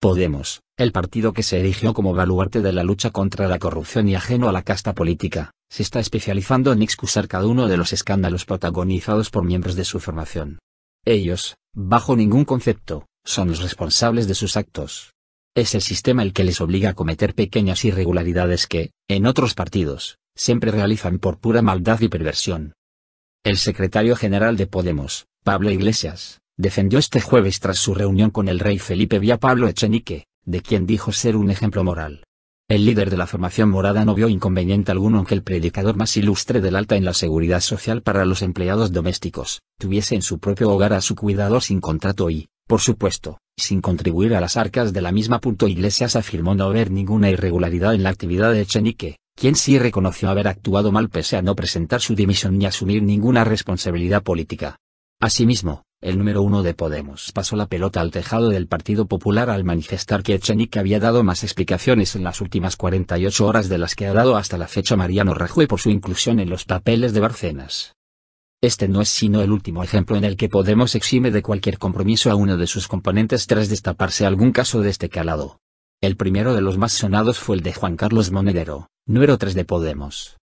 Podemos, el partido que se erigió como baluarte de la lucha contra la corrupción y ajeno a la casta política, se está especializando en excusar cada uno de los escándalos protagonizados por miembros de su formación. Ellos, bajo ningún concepto, son los responsables de sus actos. Es el sistema el que les obliga a cometer pequeñas irregularidades que, en otros partidos, siempre realizan por pura maldad y perversión. El secretario general de Podemos, Pablo Iglesias, defendió este jueves tras su reunión con el rey Felipe vía Pablo Echenique, de quien dijo ser un ejemplo moral. El líder de la formación morada no vio inconveniente alguno en que el predicador más ilustre del alta en la seguridad social para los empleados domésticos, tuviese en su propio hogar a su cuidador sin contrato y, por supuesto, sin contribuir a las arcas de la misma. Iglesias afirmó no haber ninguna irregularidad en la actividad de Echenique, quien sí reconoció haber actuado mal pese a no presentar su dimisión ni asumir ninguna responsabilidad política. Asimismo, el número uno de Podemos pasó la pelota al tejado del Partido Popular al manifestar que Echenique había dado más explicaciones en las últimas 48 horas de las que ha dado hasta la fecha Mariano Rajoy por su inclusión en los papeles de Barcenas. Este no es sino el último ejemplo en el que Podemos exime de cualquier compromiso a uno de sus componentes tras destaparse algún caso de este calado. El primero de los más sonados fue el de Juan Carlos Monedero, número 3 de Podemos.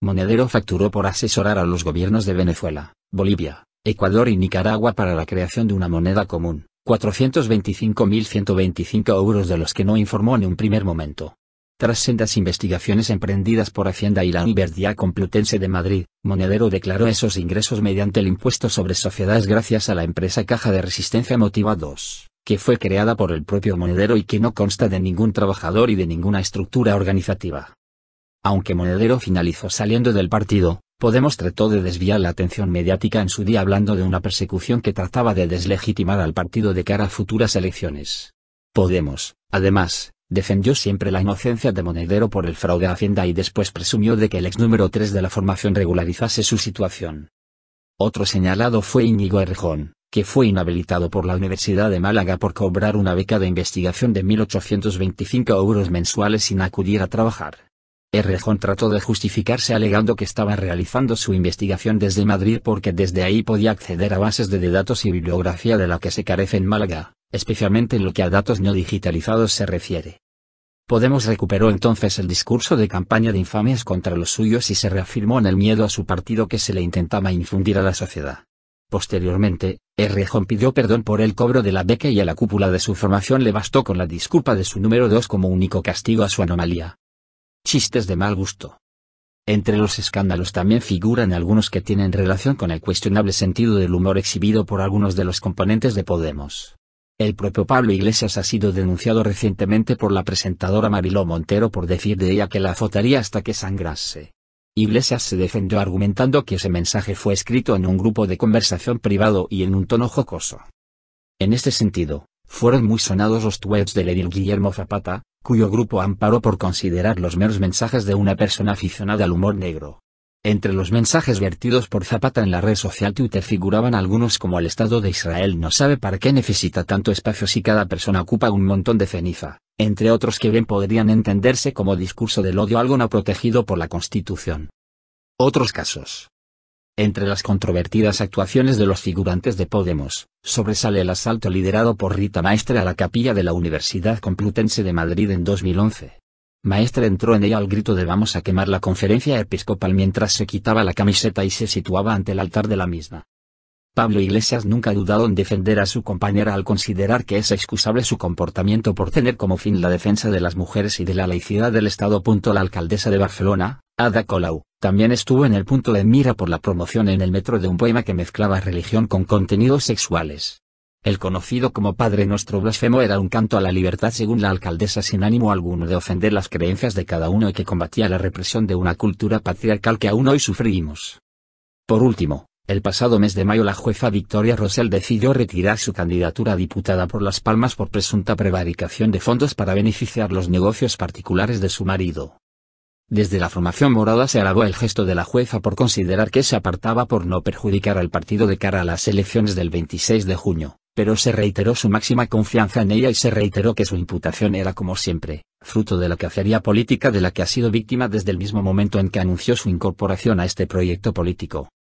Monedero facturó por asesorar a los gobiernos de Venezuela, Bolivia, Ecuador y Nicaragua para la creación de una moneda común, 425.125 euros de los que no informó en un primer momento. Tras sendas investigaciones emprendidas por Hacienda y la Universidad Complutense de Madrid, Monedero declaró esos ingresos mediante el impuesto sobre sociedades gracias a la empresa Caja de Resistencia Motiva 2, que fue creada por el propio Monedero y que no consta de ningún trabajador y de ninguna estructura organizativa. Aunque Monedero finalizó saliendo del partido, Podemos trató de desviar la atención mediática en su día hablando de una persecución que trataba de deslegitimar al partido de cara a futuras elecciones. Podemos, además, defendió siempre la inocencia de Monedero por el fraude a Hacienda y después presumió de que el ex número 3 de la formación regularizase su situación. Otro señalado fue Íñigo Errejón, que fue inhabilitado por la Universidad de Málaga por cobrar una beca de investigación de 1.825 euros mensuales sin acudir a trabajar. Errejón trató de justificarse alegando que estaba realizando su investigación desde Madrid porque desde ahí podía acceder a bases de datos y bibliografía de la que se carece en Málaga, especialmente en lo que a datos no digitalizados se refiere. Podemos recuperó entonces el discurso de campaña de infamias contra los suyos y se reafirmó en el miedo a su partido que se le intentaba infundir a la sociedad. Posteriormente, Errejón pidió perdón por el cobro de la beca y a la cúpula de su formación le bastó con la disculpa de su número 2 como único castigo a su anomalía. Chistes de mal gusto. Entre los escándalos también figuran algunos que tienen relación con el cuestionable sentido del humor exhibido por algunos de los componentes de Podemos. El propio Pablo Iglesias ha sido denunciado recientemente por la presentadora Mariló Montero por decir de ella que la azotaría hasta que sangrase. Iglesias se defendió argumentando que ese mensaje fue escrito en un grupo de conversación privado y en un tono jocoso. En este sentido, fueron muy sonados los tweets del edil Guillermo Zapata, cuyo grupo amparó por considerar los meros mensajes de una persona aficionada al humor negro. Entre los mensajes vertidos por Zapata en la red social Twitter figuraban algunos como el Estado de Israel no sabe para qué necesita tanto espacio si cada persona ocupa un montón de ceniza, entre otros que bien podrían entenderse como discurso del odio algo no protegido por la Constitución. Otros casos. Entre las controvertidas actuaciones de los figurantes de Podemos, sobresale el asalto liderado por Rita Maestre a la capilla de la Universidad Complutense de Madrid en 2011. Maestre entró en ella al grito de vamos a quemar la conferencia episcopal mientras se quitaba la camiseta y se situaba ante el altar de la misma. Pablo Iglesias nunca ha dudado en defender a su compañera al considerar que es excusable su comportamiento por tener como fin la defensa de las mujeres y de la laicidad del Estado. La alcaldesa de Barcelona, Ada Colau, también estuvo en el punto de mira por la promoción en el metro de un poema que mezclaba religión con contenidos sexuales. El conocido como Padre Nuestro blasfemo era un canto a la libertad según la alcaldesa sin ánimo alguno de ofender las creencias de cada uno y que combatía la represión de una cultura patriarcal que aún hoy sufrimos. Por último, el pasado mes de mayo la jueza Victoria Rosell decidió retirar su candidatura a diputada por Las Palmas por presunta prevaricación de fondos para beneficiar los negocios particulares de su marido. Desde la formación morada se alabó el gesto de la jueza por considerar que se apartaba por no perjudicar al partido de cara a las elecciones del 26 de junio, pero se reiteró su máxima confianza en ella y se reiteró que su imputación era como siempre, fruto de la cacería política de la que ha sido víctima desde el mismo momento en que anunció su incorporación a este proyecto político.